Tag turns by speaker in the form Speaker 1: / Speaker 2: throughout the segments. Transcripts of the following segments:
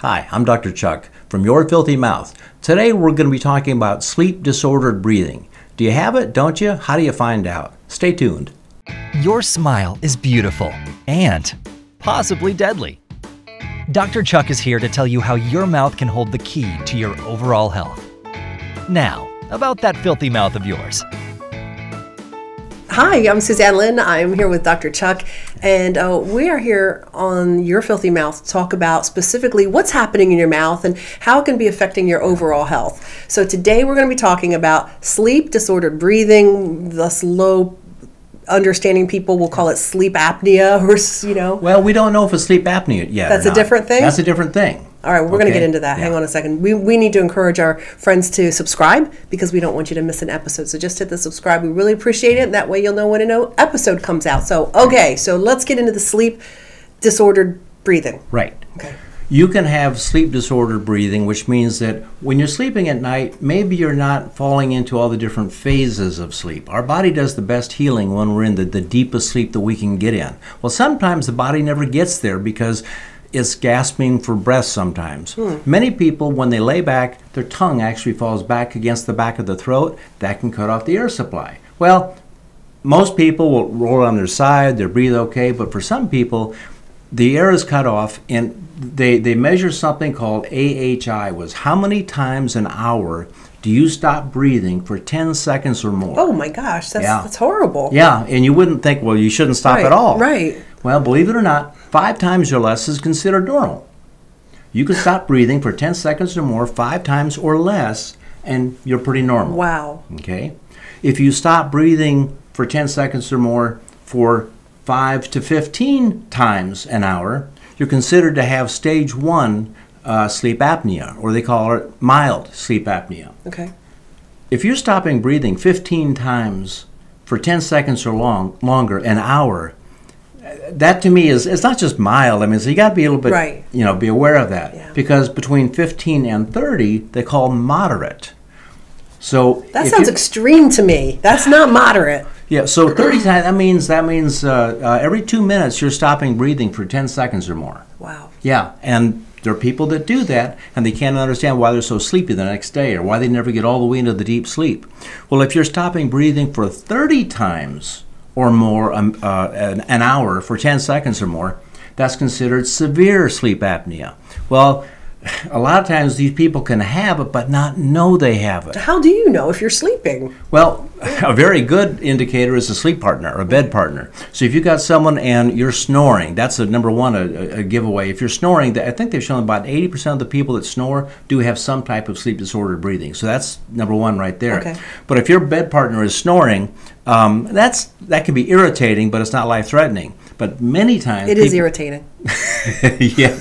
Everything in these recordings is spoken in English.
Speaker 1: Hi, I'm Dr. Chuck from Your Filthy Mouth. Today we're going to be talking about sleep disordered breathing. Do you have it? Don't you? How do you find out? Stay tuned.
Speaker 2: Your smile is beautiful and possibly deadly. Dr. Chuck is here to tell you how your mouth can hold the key to your overall health. Now, about that filthy mouth of yours.
Speaker 3: Hi, I'm Suzanne Lynn. I'm here with Dr. Chuck, and uh, we are here on Your Filthy Mouth to talk about specifically what's happening in your mouth and how it can be affecting your overall health. So, today we're going to be talking about sleep disordered breathing, thus low understanding people will call it sleep apnea or you know
Speaker 1: well we don't know if it's sleep apnea yet
Speaker 3: that's a different thing
Speaker 1: that's a different thing
Speaker 3: all right, well, we're okay. going to get into that. Yeah. Hang on a second. We, we need to encourage our friends to subscribe because we don't want you to miss an episode. So just hit the subscribe. We really appreciate it. That way you'll know when a new episode comes out. So, okay, so let's get into the sleep disordered breathing.
Speaker 1: Right. Okay. You can have sleep disordered breathing, which means that when you're sleeping at night, maybe you're not falling into all the different phases of sleep. Our body does the best healing when we're in the, the deepest sleep that we can get in. Well, sometimes the body never gets there because is gasping for breath sometimes. Hmm. Many people, when they lay back, their tongue actually falls back against the back of the throat. That can cut off the air supply. Well, most people will roll on their side, they breathe okay, but for some people, the air is cut off and they, they measure something called AHI, was how many times an hour do you stop breathing for 10 seconds or more?
Speaker 3: Oh my gosh, that's, yeah. that's horrible.
Speaker 1: Yeah, and you wouldn't think, well, you shouldn't stop
Speaker 3: right,
Speaker 1: at all.
Speaker 3: Right.
Speaker 1: Well, believe it or not, five times or less is considered normal. You can stop breathing for 10 seconds or more, five times or less, and you're pretty normal.
Speaker 3: Wow.
Speaker 1: Okay? If you stop breathing for 10 seconds or more for 5 to 15 times an hour, you're considered to have stage 1 uh, sleep apnea, or they call it mild sleep apnea.
Speaker 3: Okay.
Speaker 1: If you're stopping breathing 15 times for 10 seconds or long, longer, an hour, that to me is it's not just mild. I mean, so you got to be a little bit,
Speaker 3: right.
Speaker 1: you know, be aware of that
Speaker 3: yeah.
Speaker 1: because between 15 and 30, they call moderate. So
Speaker 3: that sounds extreme to me. That's not moderate.
Speaker 1: Yeah. So 30 times that means that means uh, uh, every two minutes you're stopping breathing for 10 seconds or more.
Speaker 3: Wow.
Speaker 1: Yeah, and there are people that do that and they can't understand why they're so sleepy the next day or why they never get all the way into the deep sleep. Well, if you're stopping breathing for 30 times or more um, uh, an, an hour for 10 seconds or more, that's considered severe sleep apnea. Well, a lot of times these people can have it but not know they have it.
Speaker 3: How do you know if you're sleeping?
Speaker 1: Well, a very good indicator is a sleep partner, a bed partner. So if you've got someone and you're snoring, that's the number one a, a giveaway. If you're snoring, I think they've shown about 80% of the people that snore do have some type of sleep disordered breathing. So that's number one right there.
Speaker 3: Okay.
Speaker 1: But if your bed partner is snoring, um, that's that can be irritating, but it's not life threatening. But many times
Speaker 3: it is irritating.
Speaker 1: yeah,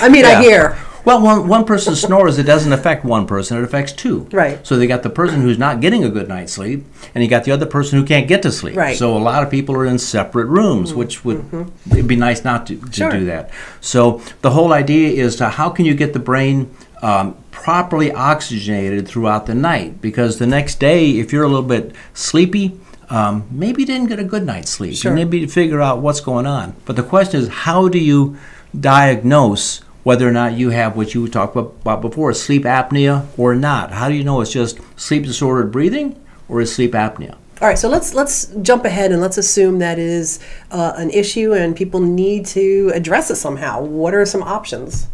Speaker 3: I mean,
Speaker 1: yeah.
Speaker 3: I hear.
Speaker 1: Well, one, one person snores, it doesn't affect one person, it affects two.
Speaker 3: Right.
Speaker 1: So they got the person who's not getting a good night's sleep, and you got the other person who can't get to sleep.
Speaker 3: Right.
Speaker 1: So a lot of people are in separate rooms,
Speaker 3: mm-hmm.
Speaker 1: which would mm-hmm. it'd be nice not to, to
Speaker 3: sure.
Speaker 1: do that. So the whole idea is to how can you get the brain um, properly oxygenated throughout the night? Because the next day, if you're a little bit sleepy, um, maybe you didn't get a good night's sleep.
Speaker 3: Sure.
Speaker 1: You need to figure out what's going on. But the question is, how do you diagnose whether or not you have what you talked about before, sleep apnea or not. How do you know it's just sleep disordered breathing or is sleep apnea?
Speaker 3: All right, so let's let's jump ahead and let's assume that is uh, an issue and people need to address it somehow. What are some options?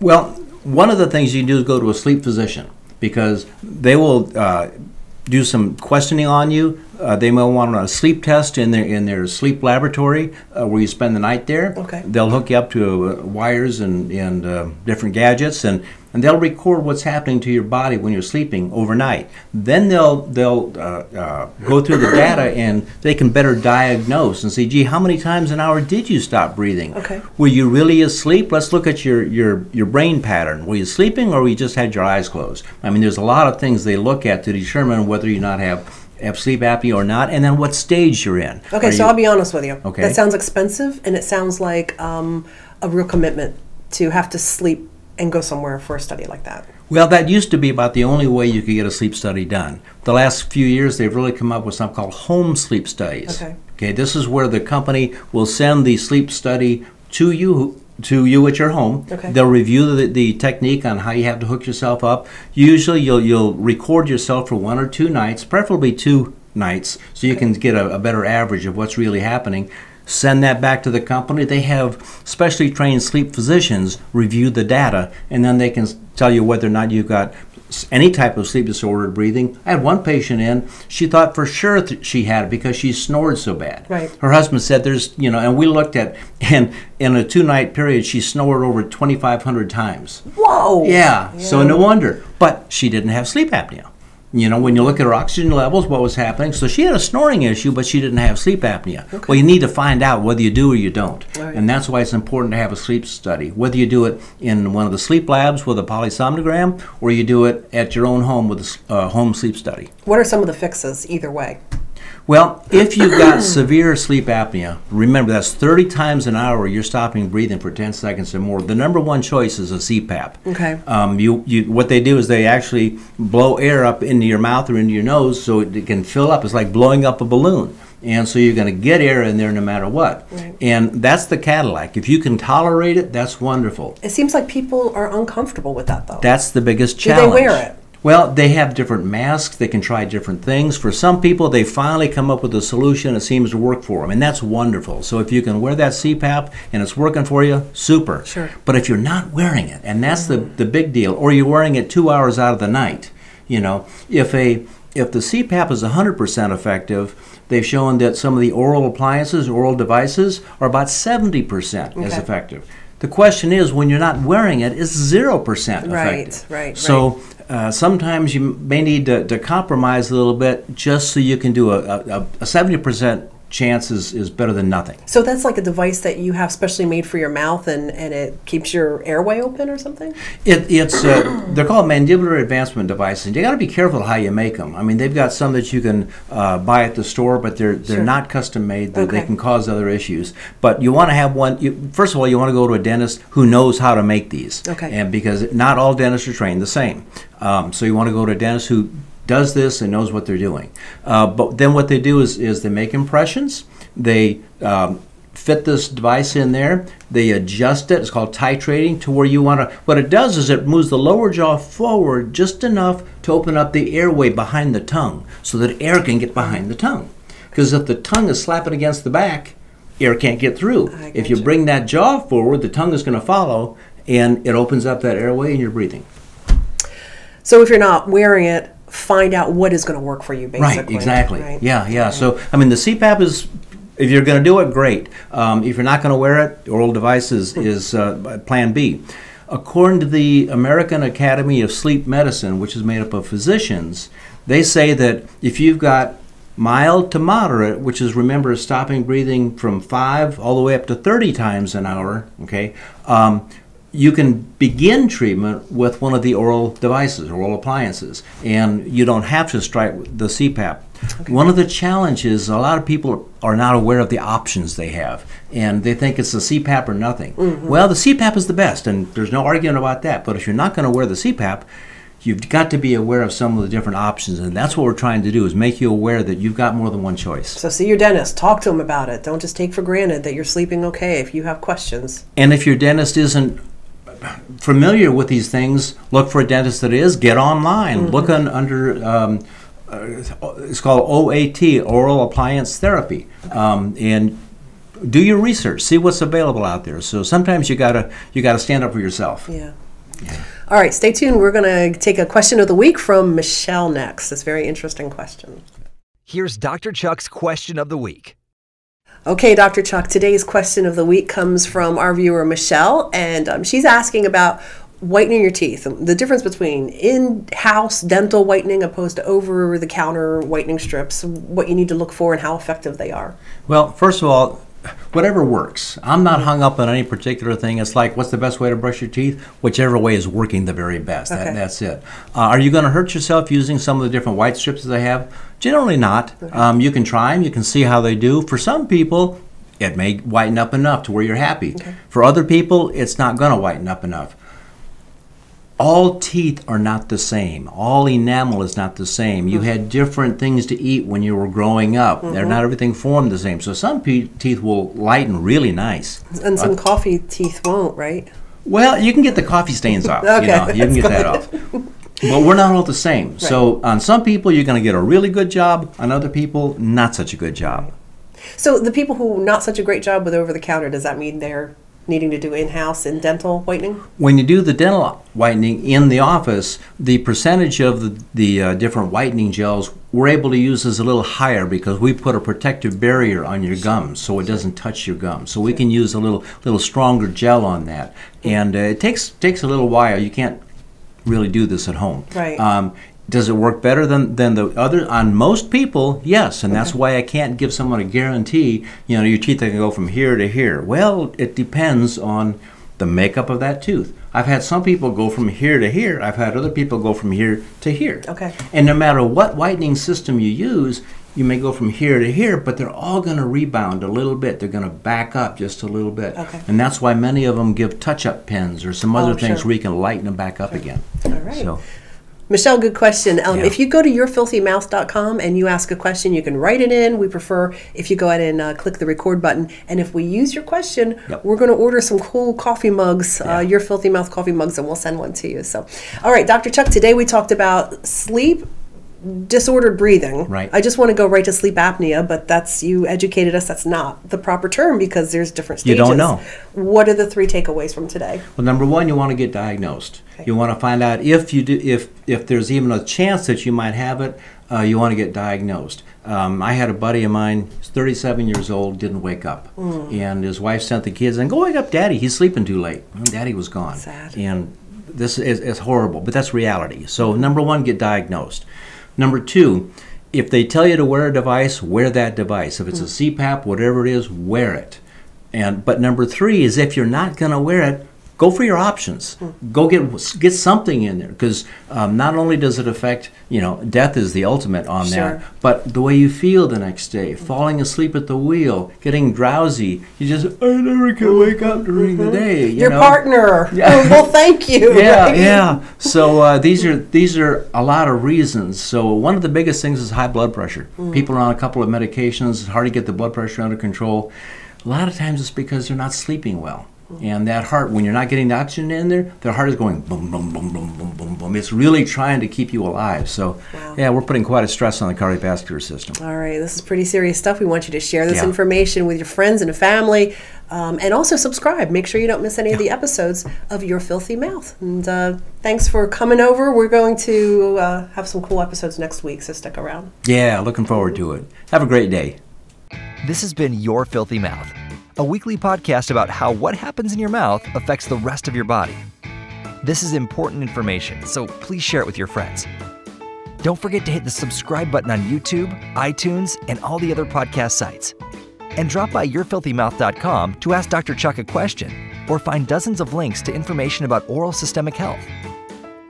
Speaker 1: Well, one of the things you can do is go to a sleep physician because they will uh, do some questioning on you. Uh, they may want a sleep test in their in their sleep laboratory uh, where you spend the night there.
Speaker 3: Okay.
Speaker 1: They'll hook you up to uh, wires and and uh, different gadgets and and they'll record what's happening to your body when you're sleeping overnight. Then they'll they'll uh, uh, go through the data and they can better diagnose and say, gee, how many times an hour did you stop breathing?
Speaker 3: Okay.
Speaker 1: Were you really asleep? Let's look at your your your brain pattern. Were you sleeping or were you just had your eyes closed? I mean, there's a lot of things they look at to determine whether you not have have sleep apnea or not, and then what stage you're in.
Speaker 3: Okay, Are so you, I'll be honest with you.
Speaker 1: Okay.
Speaker 3: That sounds expensive, and it sounds like um, a real commitment to have to sleep and go somewhere for a study like that?
Speaker 1: Well, that used to be about the only way you could get a sleep study done. The last few years, they've really come up with something called home sleep studies.
Speaker 3: Okay.
Speaker 1: Okay, this is where the company will send the sleep study to you to you at your home.
Speaker 3: Okay.
Speaker 1: They'll review the, the technique on how you have to hook yourself up. Usually, you'll you'll record yourself for one or two nights, preferably two nights, so you can get a, a better average of what's really happening. Send that back to the company. They have specially trained sleep physicians review the data, and then they can tell you whether or not you've got any type of sleep disordered breathing. I had one patient in. She thought for sure that she had it because she snored so bad.
Speaker 3: Right.
Speaker 1: Her husband said there's, you know, and we looked at, and in a two night period, she snored over 2,500 times.
Speaker 3: Whoa.
Speaker 1: Yeah, so no wonder. But she didn't have sleep apnea. You know, when you look at her oxygen levels, what was happening? So she had a snoring issue, but she didn't have sleep apnea. Well, you need to find out whether you do or you don't.
Speaker 3: Right.
Speaker 1: And that's why it's important to have a sleep study. Whether you do it in one of the sleep labs with a polysomnogram or you do it at your own home with a uh, home sleep study.
Speaker 3: What are some of the fixes either way?
Speaker 1: Well, if you've got severe sleep apnea, remember that's 30 times an hour you're stopping breathing for 10 seconds or more. The number one choice is a CPAP.
Speaker 3: Okay.
Speaker 1: Um, you, you, what they do is they actually blow air up into your mouth or into your nose so it can fill up. It's like blowing up a balloon. And so you're going to get air in there no matter what.
Speaker 3: Right.
Speaker 1: And that's the Cadillac. If you can tolerate it, that's wonderful.
Speaker 3: It seems like people are uncomfortable with that though.
Speaker 1: That's the biggest challenge.
Speaker 3: Do they wear it?
Speaker 1: Well, they have different masks. They can try different things. For some people, they finally come up with a solution that seems to work for them, and that's wonderful. So if you can wear that CPAP and it's working for you, super.
Speaker 3: Sure. Mm-hmm.
Speaker 1: But if you're not wearing it, and that's the, the big deal, or you're wearing it two hours out of the night, you know, if a if the CPAP is 100% effective, they've shown that some of the oral appliances, oral devices, are about 70% as
Speaker 3: Okay.
Speaker 1: effective. The question is, when you're not wearing it, it, is 0% effective.
Speaker 3: Right, right,
Speaker 1: So uh, sometimes you may need to, to compromise a little bit just so you can do a, a, a 70% chance is, is better than nothing.
Speaker 3: So that's like a device that you have specially made for your mouth and, and it keeps your airway open or something?
Speaker 1: It, it's uh, they're called mandibular advancement devices. And you got to be careful how you make them. I mean, they've got some that you can uh, buy at the store, but they're they're
Speaker 3: Sure.
Speaker 1: not custom made. They, they can cause other issues. But you want to have one. You, first of all, you want to go to a dentist who knows how to make these.
Speaker 3: Okay.
Speaker 1: And because not all dentists are trained the same, um, so you want to go to a dentist who does this and knows what they're doing. Uh, but then what they do is is they make impressions. They um, fit this device in there. They adjust it. It's called titrating to where you want to. What it does is it moves the lower jaw forward just enough to open up the airway behind the tongue, so that air can get behind the tongue. Because if the tongue is slapping against the back, air can't get through. If you
Speaker 3: gotcha.
Speaker 1: bring that jaw forward, the tongue is going to follow, and it opens up that airway, and you're breathing.
Speaker 3: So if you're not wearing it, find out what is going to work for you basically.
Speaker 1: Right, exactly.
Speaker 3: right?
Speaker 1: Yeah, yeah. So, I mean, the CPAP is, if you're going to do it, great. Um, if you're not going to wear it, oral device is, is uh, plan B. According to the American Academy of Sleep Medicine, which is made up of physicians, they say that if you've got mild to moderate, which is remember stopping breathing from five all the way up to 30 times an hour, okay, um, you can begin treatment with one of the oral devices, oral appliances, and you don't have to strike the CPAP. One of the challenges, a lot of people are not aware of the options they have, and they think it's the CPAP or nothing. Mm-hmm. Well, the CPAP is the best, and there's no argument about that. But if you're not going to wear the CPAP, you've got to be aware of some of the different options, and that's what we're trying to do: is make you aware that you've got more than one choice.
Speaker 3: So see your dentist. Talk to him about it. Don't just take for granted that you're sleeping okay if you have questions.
Speaker 1: And if your dentist isn't familiar with these things, look for a dentist that is. Get online. Look on, under. Um, uh, it's called OAT, oral appliance therapy, um, and do your research. See what's available out there. So sometimes you gotta you gotta stand up for yourself.
Speaker 3: Yeah. All right, stay tuned. We're going to take a question of the week from Michelle next. This very interesting question.
Speaker 2: Here's Dr. Chuck's question of the week.
Speaker 3: Okay, Dr. Chuck, today's question of the week comes from our viewer, Michelle, and um, she's asking about whitening your teeth, the difference between in house dental whitening opposed to over the counter whitening strips, what you need to look for, and how effective they are.
Speaker 1: Well, first of all, whatever works. I'm not hung up on any particular thing. It's like, what's the best way to brush your teeth? Whichever way is working the very best. That,
Speaker 3: Okay.
Speaker 1: that's it. Uh, are you going to hurt yourself using some of the different white strips that they have? Generally not. Um, you can try them. You can see how they do. For some people, it may whiten up enough to where you're happy. For other people, it's not going to whiten up enough. all teeth are not the same. All enamel is not the same. You had different things to eat when you were growing up. They're not everything formed the same. So some pe- teeth will lighten really nice.
Speaker 3: And some coffee teeth won't, right?
Speaker 1: Well, you can get the coffee stains off.
Speaker 3: Okay,
Speaker 1: you, know, you can get that off. But we're not all the same. So on some people, you're going to get a really good job. On other people, not such a good job.
Speaker 3: So the people who not such a great job with over the counter, does that mean they're needing to do in-house in dental whitening?
Speaker 1: When you do the dental whitening in the office, the percentage of the, the uh, different whitening gels we're able to use is a little higher because we put a protective barrier on your gums so it doesn't touch your gums. So we can use a little little stronger gel on that, and uh, it takes takes a little while. You can't really do this at home.
Speaker 3: Right.
Speaker 1: Um, does it work better than, than the other? On most people, yes, and that's why I can't give someone a guarantee. You know, your teeth are going to go from here to here. Well, it depends on the makeup of that tooth. I've had some people go from here to here. I've had other people go from here to here.
Speaker 3: Okay.
Speaker 1: And no matter what whitening system you use, you may go from here to here, but they're all going to rebound a little bit. They're going to back up just a little bit.
Speaker 3: Okay.
Speaker 1: And that's why many of them give touch-up pens or some other
Speaker 3: Oh,
Speaker 1: things
Speaker 3: sure.
Speaker 1: where you can lighten them back up again.
Speaker 3: All right.
Speaker 1: So,
Speaker 3: Michelle, good question. Um,
Speaker 1: Yeah.
Speaker 3: If you go to yourfilthymouth.com and you ask a question, you can write it in. We prefer if you go ahead and uh, click the record button. And if we use your question,
Speaker 1: Yep.
Speaker 3: we're going to order some cool coffee mugs,
Speaker 1: Yeah.
Speaker 3: uh, Your Filthy Mouth coffee mugs, and we'll send one to you. So, all right, Dr. Chuck, today we talked about sleep disordered breathing.
Speaker 1: Right.
Speaker 3: I just want to go right to sleep apnea, but that's you educated us that's not the proper term because there's different stages.
Speaker 1: You don't know.
Speaker 3: What are the three takeaways from today?
Speaker 1: well, number one, you want to get diagnosed.
Speaker 3: Okay.
Speaker 1: You want to find out if you do, if if there's even a chance that you might have it. Uh, you want to get diagnosed. Um, I had a buddy of mine, 37 years old, didn't wake up,
Speaker 3: Mm.
Speaker 1: and his wife sent the kids and go wake up, Daddy. He's sleeping too late. Well, Daddy was gone.
Speaker 3: Sad.
Speaker 1: And this is, is horrible, but that's reality. So number one, get diagnosed. Number two, if they tell you to wear a device, wear that device. If it's a hmm. CPAP, whatever it is, wear it. And but number three is if you're not going to wear it, go for your options. Go get get something in there because um, not only does it affect you know death is the ultimate on
Speaker 3: Sure.
Speaker 1: that, but the way you feel the next day, falling asleep at the wheel, getting drowsy. You just I never can wake up during the day. you
Speaker 3: Your
Speaker 1: know?
Speaker 3: partner.
Speaker 1: Yeah.
Speaker 3: Well, thank you.
Speaker 1: yeah,
Speaker 3: right?
Speaker 1: yeah. So uh, these are these are a lot of reasons. So one of the biggest things is high blood pressure. People are on a couple of medications. It's hard to get the blood pressure under control. A lot of times it's because they're not sleeping well. And that heart, when you're not getting the oxygen in there, their heart is going boom, boom, boom, boom, boom, boom, boom. It's really trying to keep you alive. So,
Speaker 3: Wow.
Speaker 1: yeah, we're putting quite a stress on the cardiovascular system.
Speaker 3: All right, this is pretty serious stuff. We want you to share this
Speaker 1: Yeah.
Speaker 3: information with your friends and family, um, and also subscribe. Make sure you don't miss any of the episodes of Your Filthy Mouth. And uh, thanks for coming over. We're going to uh, have some cool episodes next week, so stick around.
Speaker 1: Yeah, looking forward to it. Have a great day.
Speaker 2: This has been Your Filthy Mouth, a weekly podcast about how what happens in your mouth affects the rest of your body. This is important information, so please share it with your friends. Don't forget to hit the subscribe button on YouTube, iTunes, and all the other podcast sites. And drop by yourfilthymouth.com to ask Dr. Chuck a question or find dozens of links to information about oral systemic health.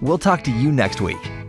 Speaker 2: We'll talk to you next week.